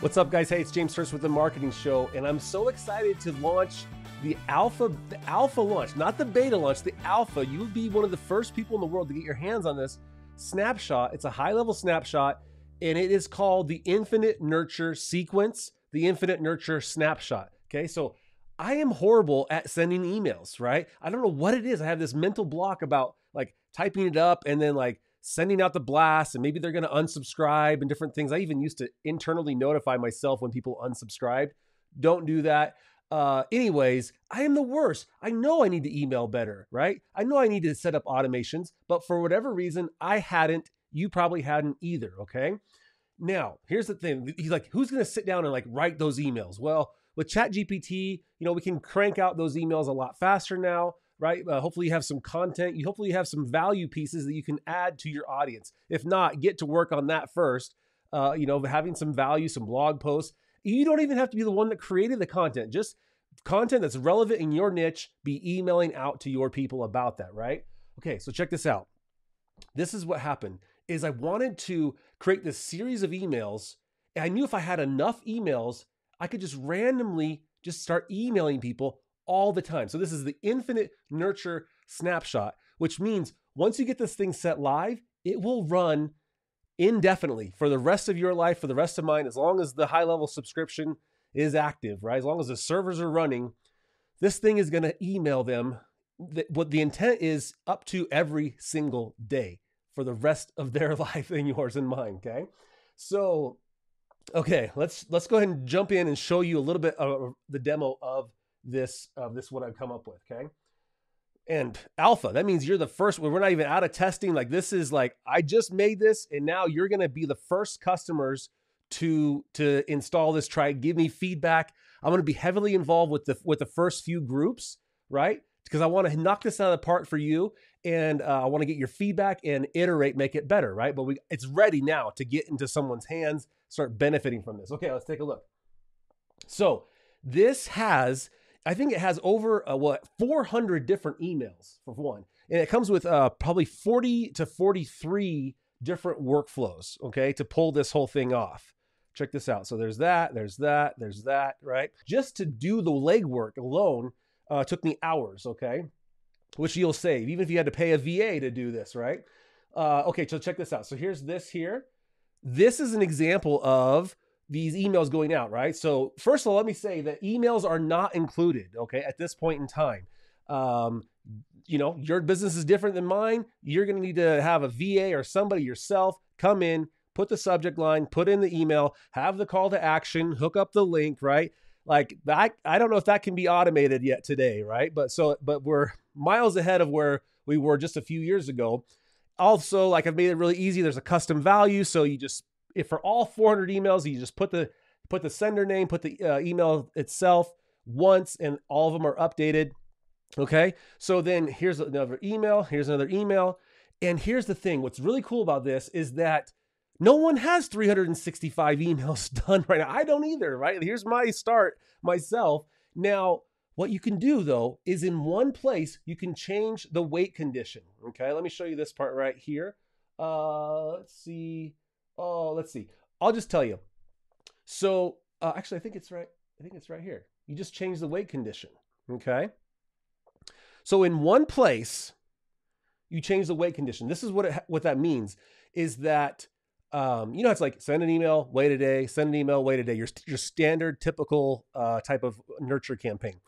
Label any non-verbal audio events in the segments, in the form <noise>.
What's up, guys? Hey, it's James Hurst with the Marketing Show, and I'm so excited to launch the alpha, the alpha launch, not the beta launch, the alpha. You'll be one of the first people in the world to get your hands on this snapshot. It's a HighLevel snapshot, and it is called the Infinite Nurture Sequence, the Infinite Nurture Snapshot. Okay, so I am horrible at sending emails, right? I don't know what it is. I have this mental block about like typing it up and then like sending out the blast and maybe they're going to unsubscribe and different things. I even used to internally notify myself when people unsubscribed. Don't do that. Uh, anyways, I am the worst. I know I need to email better, right? I know I need to set up automations, but for whatever reason, I hadn't. You probably hadn't either, okay? Now, here's the thing. He's like, who's going to sit down and like write those emails? Well, with ChatGPT, you know, we can crank out those emails a lot faster now right? Uh, hopefully, you have some content. You hopefully you have some value pieces that you can add to your audience. If not, get to work on that first. Uh, you know, having some value, some blog posts. You don't even have to be the one that created the content. Just content that's relevant in your niche. Be emailing out to your people about that, right? Okay, so check this out. This is what happened. Is I wanted to create this series of emails, and I knew if I had enough emails, I could just randomly just start emailing people all the time. So this is the infinite nurture snapshot, which means once you get this thing set live, it will run indefinitely for the rest of your life, for the rest of mine, as long as the HighLevel subscription is active, right? As long as the servers are running, this thing is going to email them. What the intent is up to every single day for the rest of their <laughs> life and yours and mine. Okay. So, okay, let's, let's go ahead and jump in and show you a little bit of the demo of this uh, this what I've come up with. Okay. And alpha, that means you're the first. We're not even out of testing. Like this is like I just made this, and now you're gonna be the first customers to to install this. Try give me feedback. I'm gonna be heavily involved with the with the first few groups, right? Because I want to knock this out of the park for you, and uh, I want to get your feedback and iterate, make it better, right? But we it's ready now to get into someone's hands, start benefiting from this. Okay, let's take a look. So this has I think it has over uh, what 400 different emails for one, and it comes with uh, probably 40 to 43 different workflows. Okay, to pull this whole thing off. Check this out. So there's that, there's that, there's that. Right, just to do the legwork alone uh, took me hours. Okay, which you'll save even if you had to pay a VA to do this. Right. Uh, okay, so check this out. So here's this here. This is an example of these emails going out, right? So, first of all, let me say that emails are not included, okay, at this point in time. Um, you know, your business is different than mine. You're going to need to have a VA or somebody yourself come in, put the subject line, put in the email, have the call to action, hook up the link, right? Like that, I don't know if that can be automated yet today, right? But so, but we're miles ahead of where we were just a few years ago. Also, like I've made it really easy. There's a custom value, so you just if for all 400 emails, you just put the put the sender name, put the uh, email itself once, and all of them are updated. Okay, so then here's another email. Here's another email, and here's the thing. What's really cool about this is that no one has 365 emails <laughs> done right now. I don't either. Right? Here's my start myself. Now, what you can do though is in one place you can change the wait condition. Okay, let me show you this part right here. Uh, let's see. Oh, let's see. I'll just tell you. So, uh, actually, I think it's right. I think it's right here. You just change the wait condition. Okay. So in one place, you change the wait condition. This is what it, what that means is that um, you know it's like send an email, wait a day, send an email, wait a day. Your your standard typical uh, type of nurture campaign.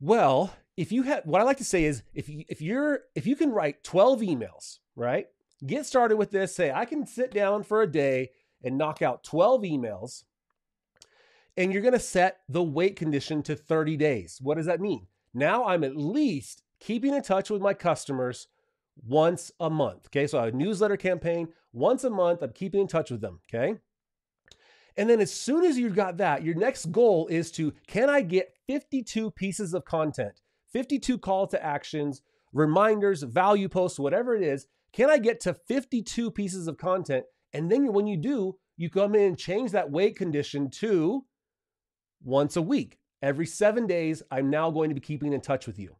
Well, if you have what I like to say is if you if you're if you can write 12 emails, right? Get started with this. Say, I can sit down for a day and knock out 12 emails. And you're going to set the wait condition to 30 days. What does that mean? Now I'm at least keeping in touch with my customers once a month. Okay. So a newsletter campaign once a month. I'm keeping in touch with them. Okay. And then as soon as you've got that, your next goal is to can I get 52 pieces of content, 52 call to actions, reminders, value posts, whatever it is can I get to 52 pieces of content? And then when you do, you come in and change that wait condition to once a week. Every seven days, I'm now going to be keeping in touch with you.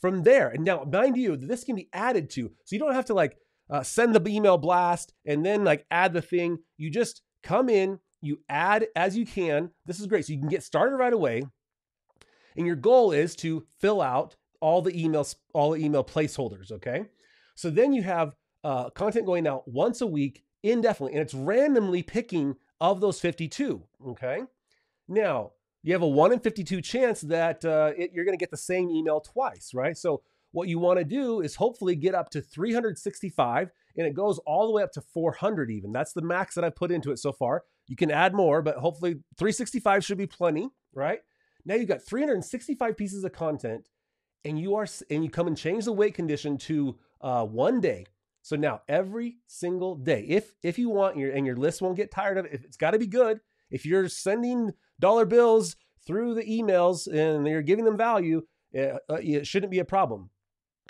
From there, and now mind you, this can be added to. So you don't have to like uh, send the email blast and then like add the thing. You just come in, you add as you can. This is great. So you can get started right away. And your goal is to fill out all the emails, all the email placeholders. Okay. So then you have uh, content going out once a week indefinitely, and it's randomly picking of those 52. Okay. Now, you have a 1 in 52 chance that uh, it, you're going to get the same email twice, right? So, what you want to do is hopefully get up to 365 and it goes all the way up to 400 even. That's the max that I've put into it so far. You can add more, but hopefully 365 should be plenty, right? Now you've got 365 pieces of content and you are and you come and change the wait condition to uh, one day. So now every single day, if if you want your and your list won't get tired of it, it's got to be good. If you're sending dollar bills through the emails and you're giving them value, it, uh, it shouldn't be a problem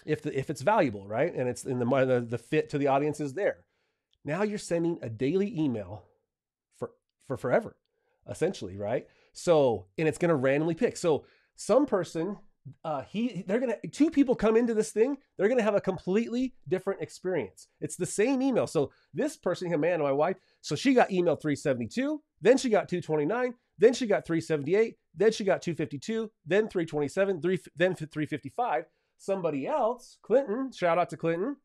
if the, if it's valuable, right? And it's in the, the the fit to the audience is there. Now you're sending a daily email for for forever, essentially, right? So and it's going to randomly pick. So some person uh, he they're gonna two people come into this thing they're gonna have a completely different experience. It's the same email. So this person a man my wife so she got email 372 then she got 229 then she got 378 then she got 252 then 327 3, then 355 somebody else, Clinton, shout out to Clinton,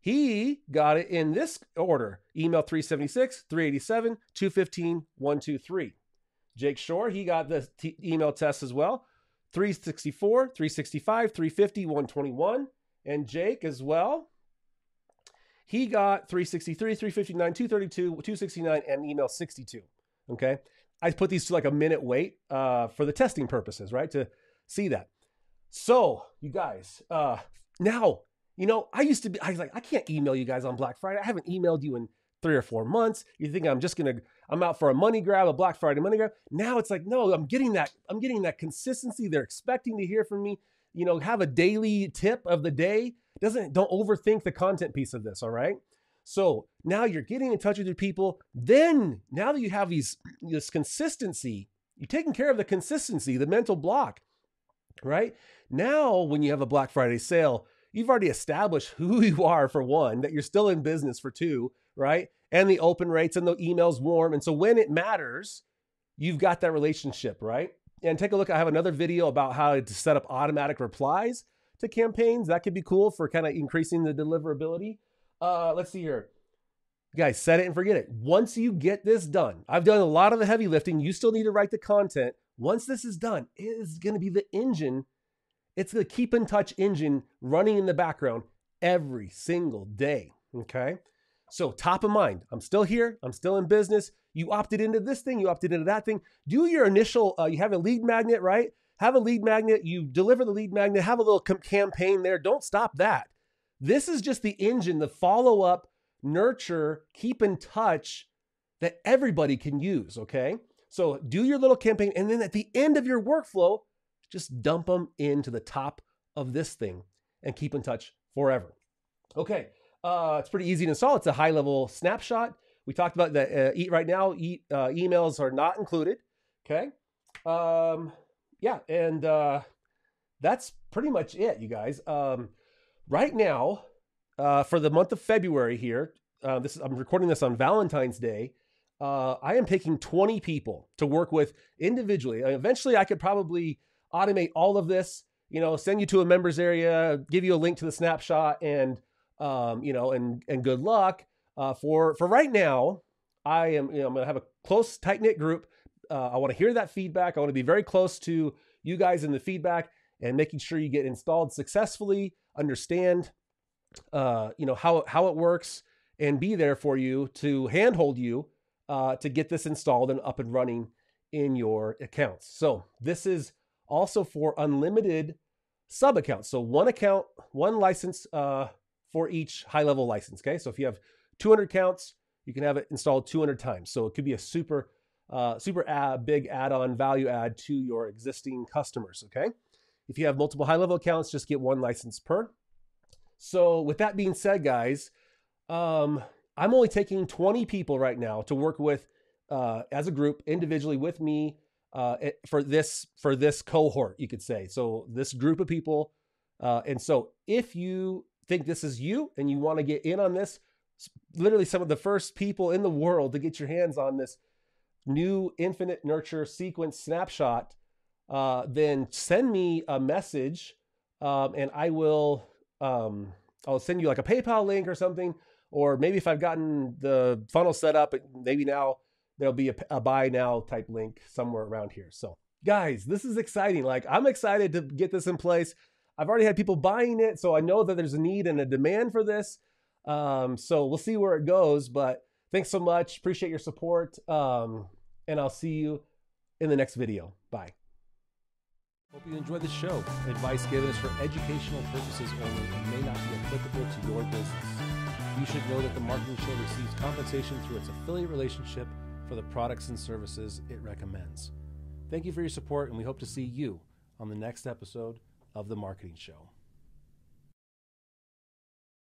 he got it in this order email 376, 387, 215, 123. Jake Shore, he got the t- email test as well 364, 365, 350, 121. And Jake as well, he got 363, 359, 232, 269, and email 62. Okay. I put these to like a minute wait uh, for the testing purposes, right? To see that. So, you guys, uh, now, you know, I used to be, I was like, I can't email you guys on Black Friday. I haven't emailed you in three or four months. You think I'm just gonna, I'm out for a money grab, a Black Friday money grab. Now it's like, no, I'm getting that, I'm getting that consistency. They're expecting to hear from me. You know, have a daily tip of the day. Doesn't, don't overthink the content piece of this, all right? So now you're getting in touch with your people. Then now that you have these this consistency, you're taking care of the consistency, the mental block, right? Now, when you have a Black Friday sale, you've already established <laughs> who you are for one, that you're still in business for two, right? And the open rates and the emails warm. And so when it matters, you've got that relationship, right? And take a look. I have another video about how to set up automatic replies to campaigns. That could be cool for kind of increasing the deliverability. Uh, let's see here. Guys, set it and forget it. Once you get this done, I've done a lot of the heavy lifting. You still need to write the content. Once this is done, it is going to be the engine it's the keep in touch engine running in the background every single day. Okay. So, top of mind, I'm still here. I'm still in business. You opted into this thing, you opted into that thing. Do your initial, uh, you have a lead magnet, right? Have a lead magnet. You deliver the lead magnet, have a little com- campaign there. Don't stop that. This is just the engine, the follow up, nurture, keep in touch that everybody can use. Okay. So, do your little campaign. And then at the end of your workflow, just dump them into the top of this thing and keep in touch forever. Okay, uh, it's pretty easy to install. It's a HighLevel snapshot. We talked about that. Uh, eat right now. Eat uh, emails are not included. Okay. Um, yeah, and uh, that's pretty much it, you guys. Um, right now, uh, for the month of February here, uh, this is, I'm recording this on Valentine's Day. Uh, I am picking 20 people to work with individually. Eventually, I could probably automate all of this, you know, send you to a members area, give you a link to the snapshot and, um, you know, and, and good luck. Uh, for, for right now, I am, you know, I'm to have a close, tight knit group. Uh, I want to hear that feedback. I want to be very close to you guys in the feedback and making sure you get installed successfully, understand, uh, you know, how, how it works and be there for you to handhold you uh, to get this installed and up and running in your accounts. So this is also for unlimited sub accounts. So one account, one license uh, for each HighLevel license. Okay. So if you have 200 accounts, you can have it installed 200 times. So it could be a super, uh, super ad, big add on value add to your existing customers. Okay. If you have multiple HighLevel accounts, just get one license per. So with that being said, guys, um, I'm only taking 20 people right now to work with uh, as a group individually with me uh, for this for this cohort, you could say. So this group of people, uh, and so if you think this is you and you want to get in on this, literally some of the first people in the world to get your hands on this new infinite nurture sequence snapshot, uh, then send me a message um, and I will um, I'll send you like a PayPal link or something. Or maybe if I've gotten the funnel set up, maybe now there'll be a, a buy now type link somewhere around here. So guys, this is exciting. Like I'm excited to get this in place. I've already had people buying it, so I know that there's a need and a demand for this. Um, so we'll see where it goes. But thanks so much. Appreciate your support. Um, and I'll see you in the next video. Bye. Hope you enjoyed the show. Advice given is for educational purposes only and may not be applicable to your business. You should know that the Marketing Show receives compensation through its affiliate relationship for the products and services it recommends. Thank you for your support, and we hope to see you on the next episode of The Marketing Show.